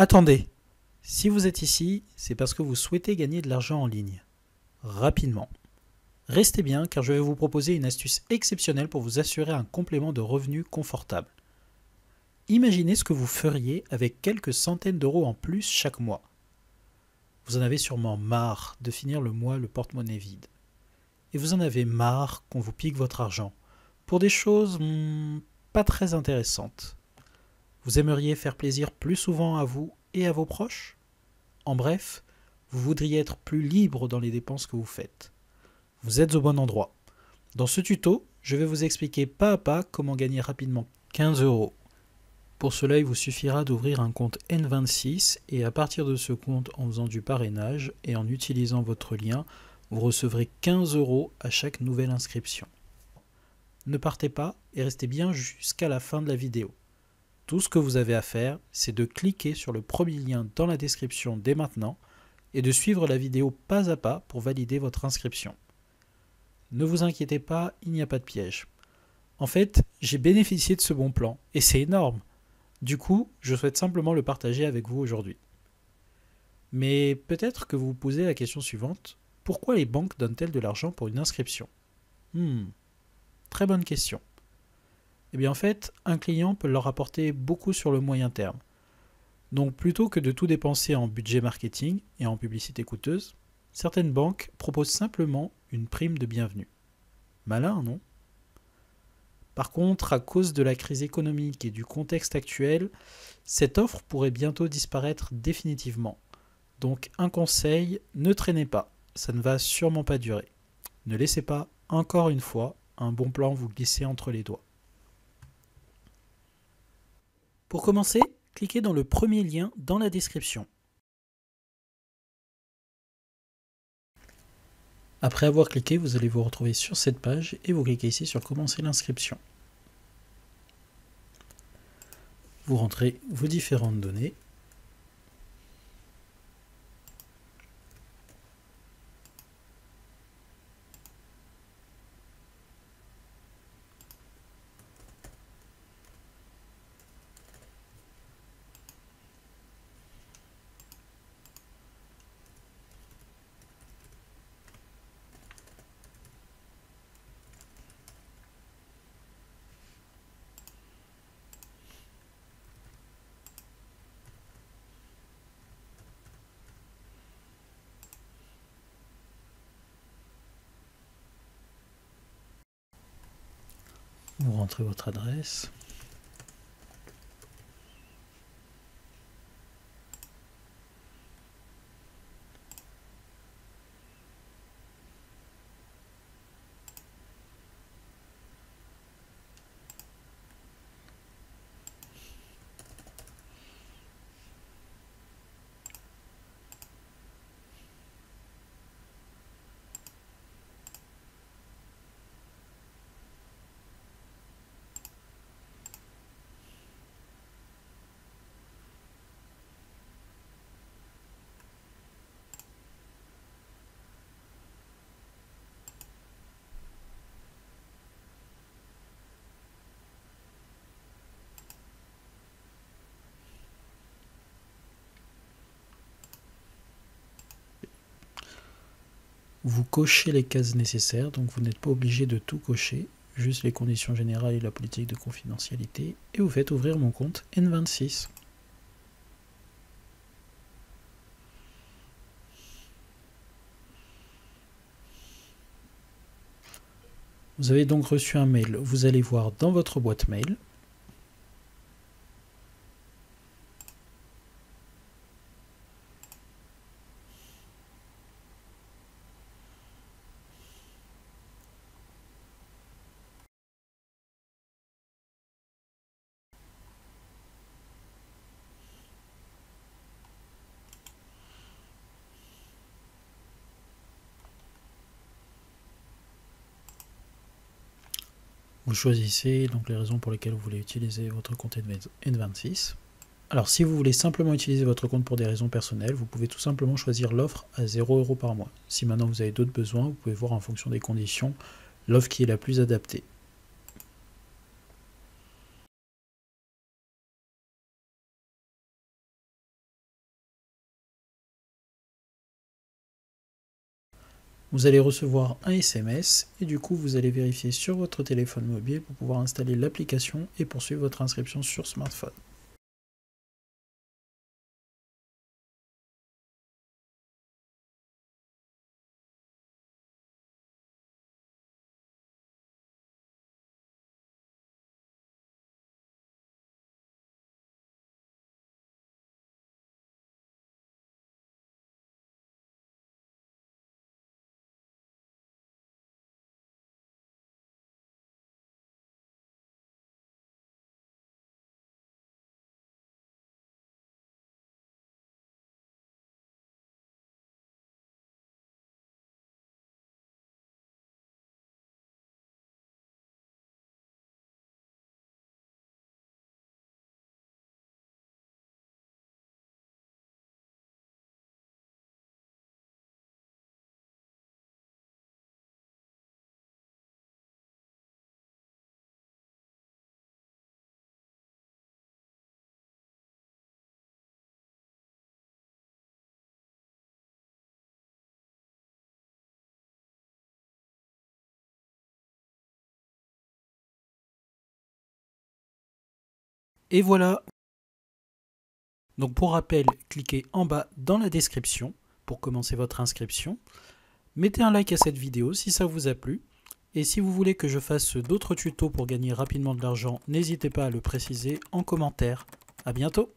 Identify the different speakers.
Speaker 1: Attendez, si vous êtes ici, c'est parce que vous souhaitez gagner de l'argent en ligne. Rapidement. Restez bien car je vais vous proposer une astuce exceptionnelle pour vous assurer un complément de revenus confortable. Imaginez ce que vous feriez avec quelques centaines d'euros en plus chaque mois. Vous en avez sûrement marre de finir le mois le porte-monnaie vide. Et vous en avez marre qu'on vous pique votre argent pour des choses hmm, pas très intéressantes. Vous aimeriez faire plaisir plus souvent à vous et à vos proches? En bref, vous voudriez être plus libre dans les dépenses que vous faites. Vous êtes au bon endroit. Dans ce tuto, je vais vous expliquer pas à pas comment gagner rapidement 15 euros. Pour cela, il vous suffira d'ouvrir un compte N26 et à partir de ce compte, en faisant du parrainage et en utilisant votre lien, vous recevrez 15 euros à chaque nouvelle inscription. Ne partez pas et restez bien jusqu'à la fin de la vidéo. Tout ce que vous avez à faire, c'est de cliquer sur le premier lien dans la description dès maintenant et de suivre la vidéo pas à pas pour valider votre inscription. Ne vous inquiétez pas, il n'y a pas de piège. En fait, j'ai bénéficié de ce bon plan, et c'est énorme. Du coup, je souhaite simplement le partager avec vous aujourd'hui. Mais peut-être que vous vous posez la question suivante, pourquoi les banques donnent-elles de l'argent pour une inscription? Hmm, très bonne question. Eh bien en fait, un client peut leur apporter beaucoup sur le moyen terme. Donc plutôt que de tout dépenser en budget marketing et en publicité coûteuse, certaines banques proposent simplement une prime de bienvenue. Malin, non? Par contre, à cause de la crise économique et du contexte actuel, cette offre pourrait bientôt disparaître définitivement. Donc un conseil, ne traînez pas, ça ne va sûrement pas durer. Ne laissez pas, encore une fois, un bon plan vous glisser entre les doigts. Pour commencer, cliquez dans le premier lien dans la description. Après avoir cliqué, vous allez vous retrouver sur cette page et vous cliquez ici sur commencer l'inscription. Vous rentrez vos différentes données Vous rentrez votre adresse. Vous cochez les cases nécessaires, donc vous n'êtes pas obligé de tout cocher, juste les conditions générales et la politique de confidentialité, et vous faites ouvrir mon compte N26. Vous avez donc reçu un mail, vous allez voir dans votre boîte mail, Vous choisissez donc les raisons pour lesquelles vous voulez utiliser votre compte N26. Alors si vous voulez simplement utiliser votre compte pour des raisons personnelles, vous pouvez tout simplement choisir l'offre à 0 euros par mois. Si maintenant vous avez d'autres besoins, vous pouvez voir en fonction des conditions l'offre qui est la plus adaptée. Vous allez recevoir un SMS et du coup vous allez vérifier sur votre téléphone mobile pour pouvoir installer l'application et poursuivre votre inscription sur smartphone. Et voilà. Donc pour rappel, cliquez en bas dans la description pour commencer votre inscription. Mettez un like à cette vidéo si ça vous a plu. Et si vous voulez que je fasse d'autres tutos pour gagner rapidement de l'argent, n'hésitez pas à le préciser en commentaire. A bientôt